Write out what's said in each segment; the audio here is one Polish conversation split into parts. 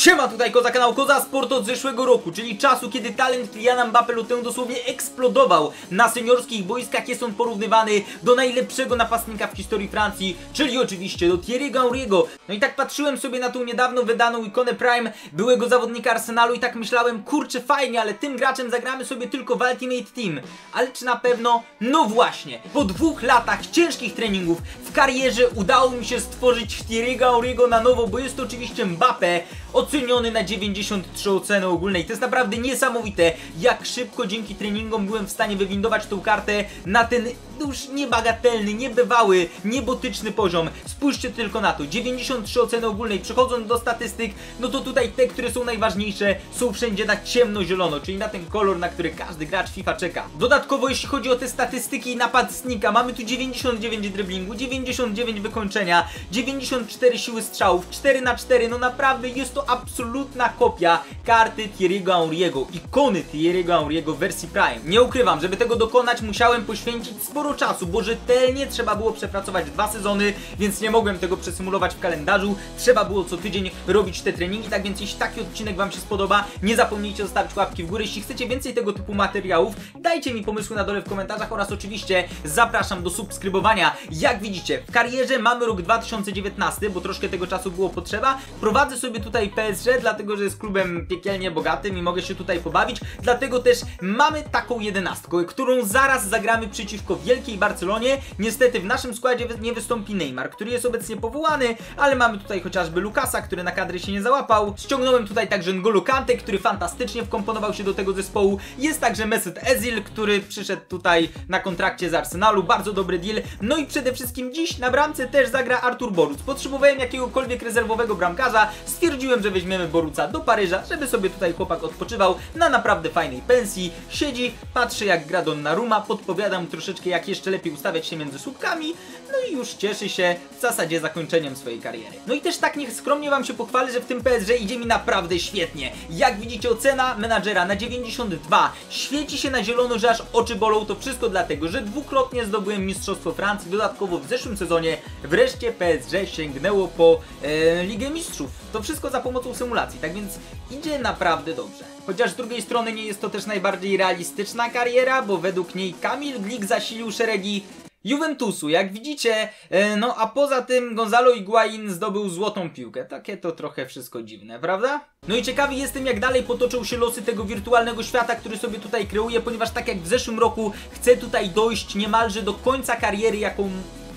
Siema, tutaj Koza, kanał Koza Sport od zeszłego roku, czyli czasu, kiedy talent Kyliana Mbappé lutę dosłownie eksplodował na seniorskich boiskach, jest on porównywany do najlepszego napastnika w historii Francji, czyli oczywiście do Thierry'ego Henry'ego. No i tak patrzyłem sobie na tą niedawno wydaną ikonę Prime byłego zawodnika Arsenalu i tak myślałem, kurczę fajnie, ale tym graczem zagramy sobie tylko w Ultimate Team. Ale czy na pewno? No właśnie, po dwóch latach ciężkich treningów w karierze udało mi się stworzyć Thierry'ego Henry'ego na nowo, bo jest to oczywiście Mbappé, oceniony na 93 oceny ogólnej. To jest naprawdę niesamowite, jak szybko dzięki treningom byłem w stanie wywindować tą kartę na ten już niebagatelny, niebywały, niebotyczny poziom. Spójrzcie tylko na to, 93 oceny ogólnej, przechodząc do statystyk, no to tutaj te, które są najważniejsze, są wszędzie na ciemno-zielono, czyli na ten kolor, na który każdy gracz FIFA czeka. Dodatkowo, jeśli chodzi o te statystyki napastnika, mamy tu 99 driblingu, 99 wykończenia, 94 siły strzałów, 4 na 4 no naprawdę jest to absolutna kopia karty Thierry'ego Henry'ego, ikony Thierry'ego Henry'ego w wersji Prime. Nie ukrywam, żeby tego dokonać musiałem poświęcić sporo czasu, bo rzetelnie trzeba było przepracować dwa sezony, więc nie mogłem tego przesymulować w kalendarzu. Trzeba było co tydzień robić te treningi, tak więc jeśli taki odcinek Wam się spodoba, nie zapomnijcie zostawić łapki w górę. Jeśli chcecie więcej tego typu materiałów, dajcie mi pomysły na dole w komentarzach oraz oczywiście zapraszam do subskrybowania. Jak widzicie, w karierze mamy rok 2019, bo troszkę tego czasu było potrzeba. Prowadzę sobie tutaj PSG, dlatego że jest klubem piekielnie bogatym i mogę się tutaj pobawić. Dlatego też mamy taką jedenastkę, którą zaraz zagramy przeciwko Wielkiej Barcelonie. Niestety w naszym składzie nie wystąpi Neymar, który jest obecnie powołany, ale mamy tutaj chociażby Lukasa, który na kadry się nie załapał. Ściągnąłem tutaj także N'Golo Kante, który fantastycznie wkomponował się do tego zespołu. Jest także Mesut Ezil, który przyszedł tutaj na kontrakcie z Arsenalu. Bardzo dobry deal. No i przede wszystkim dziś na bramce też zagra Artur Boruc. Potrzebowałem jakiegokolwiek rezerwowego bramkarza. Stwierdziłem, że weźmiemy Boruca do Paryża, żeby sobie tutaj chłopak odpoczywał na naprawdę fajnej pensji. Siedzi, patrzy jak gra Donnarumma, podpowiadam troszeczkę jak jeszcze lepiej ustawiać się między słupkami, no i już cieszy się w zasadzie zakończeniem swojej kariery. No i też tak niech skromnie wam się pochwalę, że w tym PSG idzie mi naprawdę świetnie. Jak widzicie ocena menadżera na 92 świeci się na zielono, że aż oczy bolą. To wszystko dlatego, że dwukrotnie zdobyłem Mistrzostwo Francji, dodatkowo w zeszłym sezonie wreszcie PSG sięgnęło po e, Ligę Mistrzów. To wszystko za pomocą symulacji, tak więc idzie naprawdę dobrze. Chociaż z drugiej strony nie jest to też najbardziej realistyczna kariera, bo według niej Kamil Glik zasilił szeregi Juventusu, jak widzicie, e, no a poza tym Gonzalo Higuain zdobył złotą piłkę. Takie to trochę wszystko dziwne, prawda? No i ciekawy jestem, jak dalej potoczą się losy tego wirtualnego świata, który sobie tutaj kreuje, ponieważ tak jak w zeszłym roku chcę tutaj dojść niemalże do końca kariery, jaką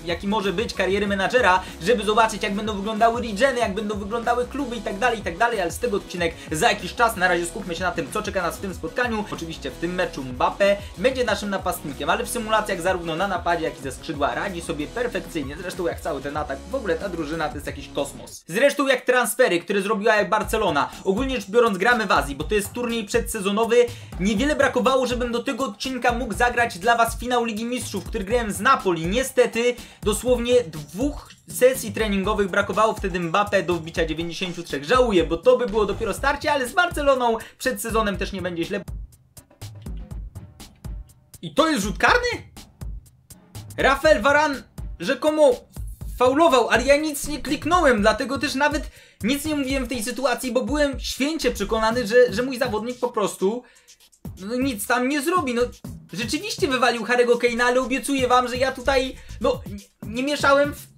jaki może być kariery menadżera, żeby zobaczyć jak będą wyglądały regiony, jak będą wyglądały kluby i tak dalej, i tak dalej, ale z tego odcinek za jakiś czas. Na razie skupmy się na tym, co czeka nas w tym spotkaniu. Oczywiście w tym meczu Mbappe będzie naszym napastnikiem, ale w symulacjach zarówno na napadzie, jak i ze skrzydła radzi sobie perfekcyjnie. Zresztą jak cały ten atak, w ogóle ta drużyna to jest jakiś kosmos. Zresztą jak transfery, które zrobiła jak Barcelona. Ogólnie rzecz biorąc gramy w Azji, bo to jest turniej przedsezonowy. Niewiele brakowało, żebym do tego odcinka mógł zagrać dla Was finał Ligi Mistrzów, który grałem z Napoli. Niestety dosłownie dwóch sesji treningowych brakowało wtedy Mbappé do wbicia 93. Żałuję, bo to by było dopiero starcie, ale z Barceloną przed sezonem też nie będzie źle. I to jest rzut karny? Rafael Varan rzekomo faulował, ale ja nic nie kliknąłem, dlatego też nawet nic nie mówiłem w tej sytuacji, bo byłem święcie przekonany, że, że mój zawodnik po prostu no, nic tam nie zrobi. No, rzeczywiście wywalił Harry'ego Kane'a, ale obiecuję wam, że ja tutaj, no, nie, nie mieszałem w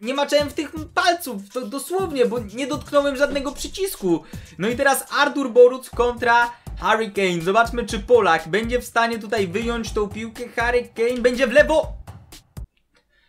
nie maczałem w tych palców, to dosłownie, bo nie dotknąłem żadnego przycisku. No i teraz Artur Boruc kontra Harry Kane. Zobaczmy, czy Polak będzie w stanie tutaj wyjąć tą piłkę. Harry Kane będzie w lewo.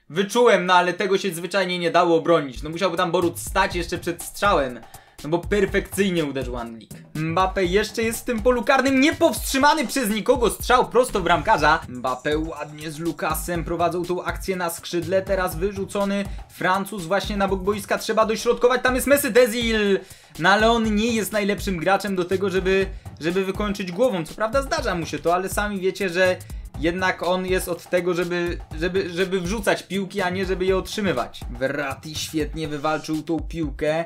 Wyczułem, no ale tego się zwyczajnie nie dało obronić. No musiałby tam Boruc stać jeszcze przed strzałem. No bo perfekcyjnie uderzył Anglik. Mbappe jeszcze jest w tym polu karnym niepowstrzymany przez nikogo strzał prosto w bramkarza. Mbappe ładnie z Lukasem prowadzą tą akcję na skrzydle. Teraz wyrzucony Francuz właśnie na bok boiska. Trzeba dośrodkować. Tam jest Messi Dezil. No ale on nie jest najlepszym graczem do tego, żeby, żeby wykończyć głową. Co prawda zdarza mu się to, ale sami wiecie, że jednak on jest od tego, żeby, żeby, żeby wrzucać piłki, a nie żeby je otrzymywać. Verratti świetnie wywalczył tą piłkę.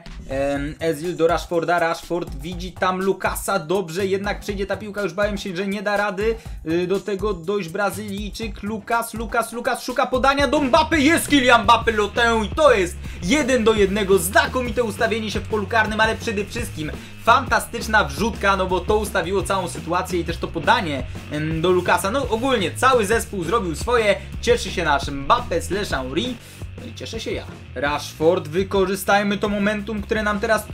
Ezil do Rashforda, Rashford widzi tam Lukasa, dobrze, jednak przejdzie ta piłka, już bałem się, że nie da rady y, do tego dojść Brazylijczyk, Lukas, Lukas, Lukas szuka podania do Mbappé, jest Kylian Mbappé Lotę i to jest jeden do jednego, znakomite ustawienie się w polu karnym, ale przede wszystkim fantastyczna wrzutka, no bo to ustawiło całą sytuację i też to podanie do Lukasa. No ogólnie cały zespół zrobił swoje, cieszy się nasz Mbappé slash Henry. No i cieszę się ja. Rashford, wykorzystajmy to momentum, które nam teraz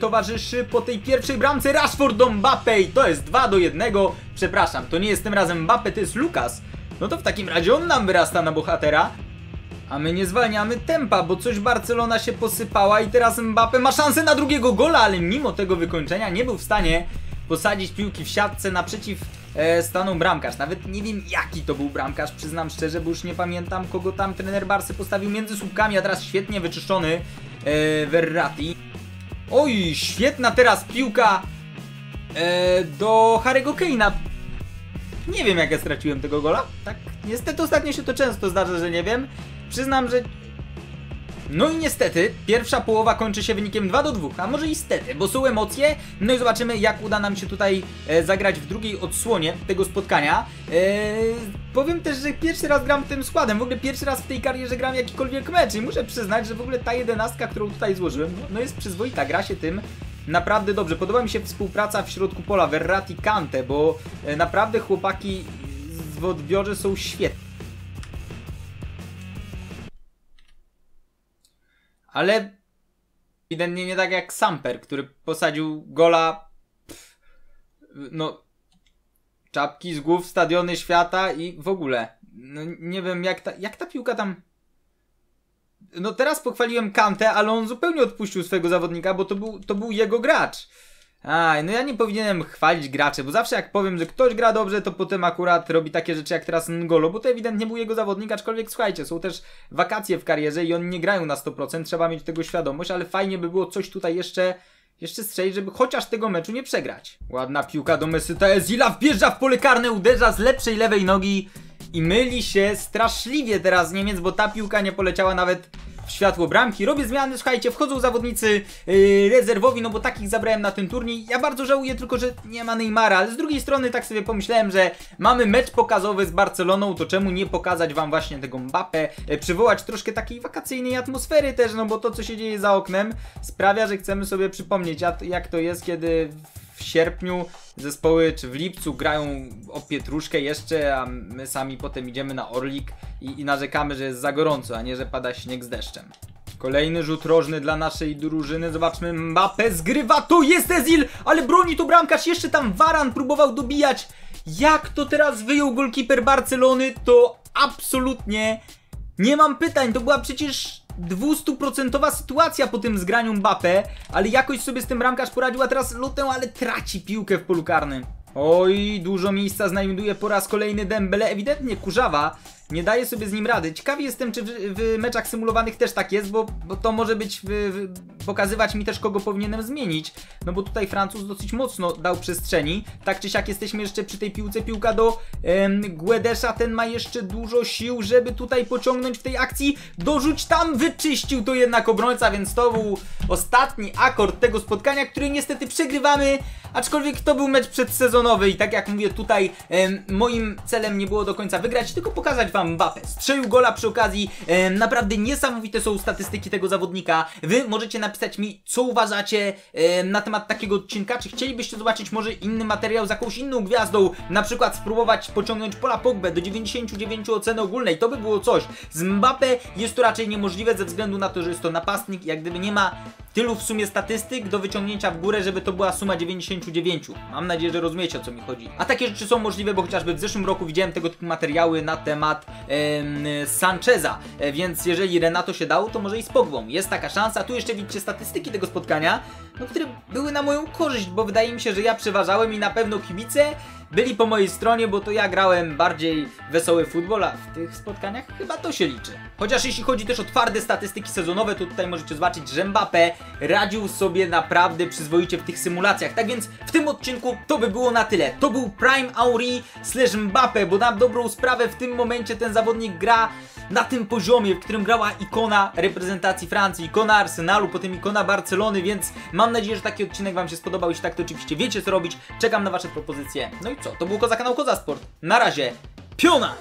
towarzyszy po tej pierwszej bramce. Rashford do Mbappé i to jest 2 do 1. Przepraszam, to nie jest tym razem Mbappé, to jest Lukas. No to w takim razie on nam wyrasta na bohatera. A my nie zwalniamy tempa, bo coś Barcelona się posypała i teraz Mbappé ma szansę na drugiego gola, ale mimo tego wykończenia nie był w stanie posadzić piłki w siatce naprzeciw e, stanął bramkarz. Nawet nie wiem jaki to był bramkarz, przyznam szczerze, bo już nie pamiętam kogo tam trener Barsy postawił między słupkami, a teraz świetnie wyczyszczony e, Verratti. Oj, świetna teraz piłka e, do Harry'ego Kane'a. Nie wiem jak ja straciłem tego gola. Tak, niestety ostatnio się to często zdarza, że nie wiem. Przyznam, że no i niestety, pierwsza połowa kończy się wynikiem 2 do 2, a może i stety, bo są emocje. No i zobaczymy, jak uda nam się tutaj e, zagrać w drugiej odsłonie tego spotkania. E, powiem też, że pierwszy raz gram tym składem, w ogóle pierwszy raz w tej karierze gram jakikolwiek mecz i muszę przyznać, że w ogóle ta jedenastka, którą tutaj złożyłem, no, no jest przyzwoita, gra się tym naprawdę dobrze. Podoba mi się współpraca w środku pola Verratti Kante, bo e, naprawdę chłopaki w odbiorze są świetni. Ale ewidentnie nie tak jak Samper, który posadził gola. Pff, no. Czapki z głów, stadiony świata i w ogóle. No, nie wiem, jak ta, jak ta piłka tam. No teraz pochwaliłem Kantę, ale on zupełnie odpuścił swojego zawodnika, bo to był, to był jego gracz. Aj, no ja nie powinienem chwalić graczy, bo zawsze jak powiem, że ktoś gra dobrze, to potem akurat robi takie rzeczy jak teraz Ngolo, bo to ewidentnie był jego zawodnik, aczkolwiek słuchajcie, są też wakacje w karierze i oni nie grają na 100%, trzeba mieć tego świadomość, ale fajnie by było coś tutaj jeszcze jeszcze strzelić, żeby chociaż tego meczu nie przegrać. Ładna piłka do Mesyta Ezila, wbieża w pole karne, uderza z lepszej lewej nogi i myli się straszliwie teraz Niemiec, bo ta piłka nie poleciała nawet w światło bramki. Robię zmiany, słuchajcie, wchodzą zawodnicy yy, rezerwowi, no bo takich zabrałem na ten turniej. Ja bardzo żałuję tylko, że nie ma Neymara, ale z drugiej strony tak sobie pomyślałem, że mamy mecz pokazowy z Barceloną, to czemu nie pokazać wam właśnie tego Mbappé, yy, przywołać troszkę takiej wakacyjnej atmosfery też, no bo to co się dzieje za oknem sprawia, że chcemy sobie przypomnieć jak to jest, kiedy w sierpniu zespoły, czy w lipcu grają o pietruszkę jeszcze, a my sami potem idziemy na Orlik i, i narzekamy, że jest za gorąco, a nie, że pada śnieg z deszczem. Kolejny rzut rożny dla naszej drużyny. Zobaczmy, Mbappé zgrywa. Tu jest Ezil, ale broni tu bramkarz. Jeszcze tam Varan próbował dobijać. Jak to teraz wyjął golkiper Barcelony, to absolutnie nie mam pytań. To była przecież 200% sytuacja po tym zgraniu Mbappé, ale jakoś sobie z tym bramkarz poradził, a teraz Lutę, ale traci piłkę w polu karnym. Oj, dużo miejsca znajduje po raz kolejny Dembele, ewidentnie kurzawa, nie daje sobie z nim rady. Ciekawy jestem, czy w, w meczach symulowanych też tak jest, bo, bo to może być, w, w, pokazywać mi też, kogo powinienem zmienić. No bo tutaj Francuz dosyć mocno dał przestrzeni. Tak czy siak jesteśmy jeszcze przy tej piłce. Piłka do em, Guedesza, ten ma jeszcze dużo sił, żeby tutaj pociągnąć w tej akcji. Dorzuć tam, wyczyścił to jednak obrońca, więc to był ostatni akord tego spotkania, który niestety przegrywamy. Aczkolwiek to był mecz przedsezonowy i tak jak mówię tutaj, em, moim celem nie było do końca wygrać, tylko pokazać wam Mbappé. Strzelił gola przy okazji, em, naprawdę niesamowite są statystyki tego zawodnika. Wy możecie napisać mi, co uważacie na temat takiego odcinka, czy chcielibyście zobaczyć może inny materiał z jakąś inną gwiazdą, na przykład spróbować pociągnąć Pola Pogbę do 99 oceny ogólnej, to by było coś. Z Mbappé jest to raczej niemożliwe ze względu na to, że jest to napastnik, jak gdyby nie ma tylu w sumie statystyk do wyciągnięcia w górę, żeby to była suma 99. Mam nadzieję, że rozumiecie o co mi chodzi. A takie rzeczy są możliwe, bo chociażby w zeszłym roku widziałem tego typu materiały na temat em, Sancheza, e, więc jeżeli Renato się dało, to może i z Pogbą. Jest taka szansa. Tu jeszcze widzicie statystyki tego spotkania, no, które były na moją korzyść, bo wydaje mi się, że ja przeważałem i na pewno kibice byli po mojej stronie, bo to ja grałem bardziej wesoły futbol, a w tych spotkaniach chyba to się liczy. Chociaż jeśli chodzi też o twarde statystyki sezonowe, to tutaj możecie zobaczyć, że Mbappé radził sobie naprawdę przyzwoicie w tych symulacjach. Tak więc w tym odcinku to by było na tyle. To był Prime Auri slash Mbappé, bo na dobrą sprawę w tym momencie ten zawodnik gra na tym poziomie, w którym grała ikona reprezentacji Francji, ikona Arsenalu, potem ikona Barcelony, więc mam nadzieję, że taki odcinek Wam się spodobał. Jeśli tak, to oczywiście wiecie co robić. Czekam na Wasze propozycje. No i co? To był Koza kanał Koza Sport. Na razie, piona!